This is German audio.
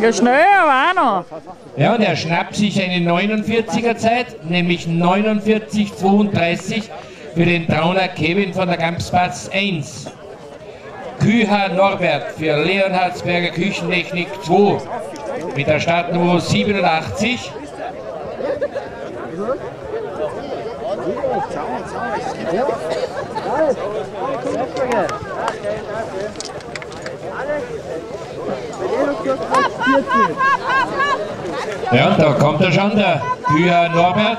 Ja, schnell, aber auch noch. Ja, und er schnappt sich eine 49er Zeit, nämlich 49,32 für den Trauner Kevin von der Gampspatz 1. Küher Norbert für Leonhardsberger Küchentechnik 2 mit der Startnummer 87. Ja, da kommt er schon, der Küher Norbert.